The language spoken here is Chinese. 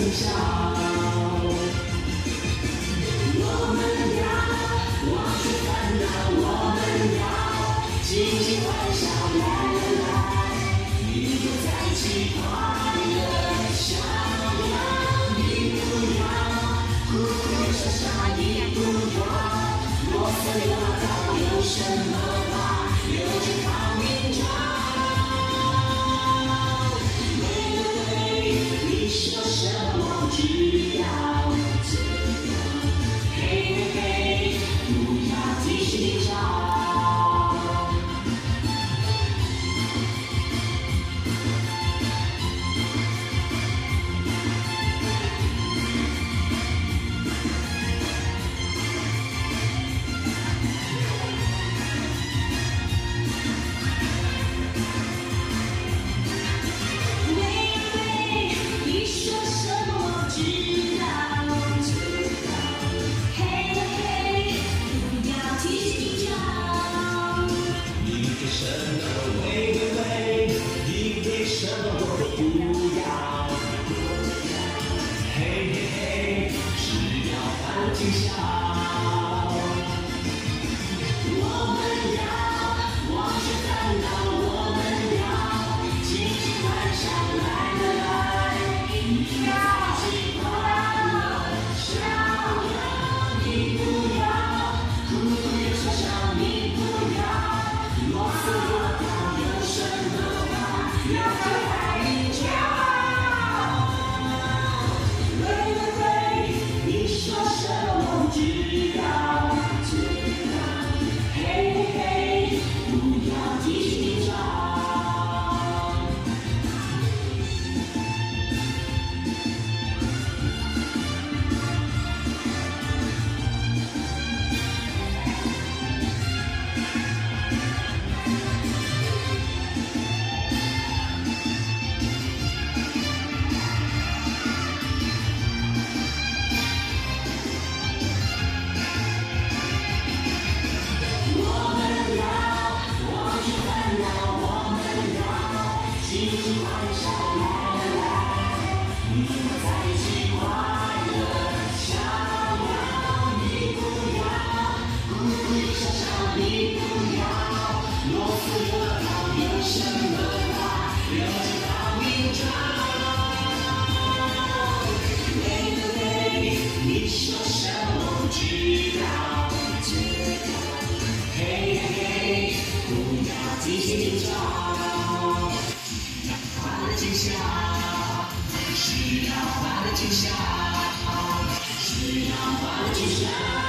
微笑我们要忘却烦恼我们要尽情欢笑来来你你不要哭哭你不有什么话留着到明朝一起跨山你我在一起快乐就像，只要放下。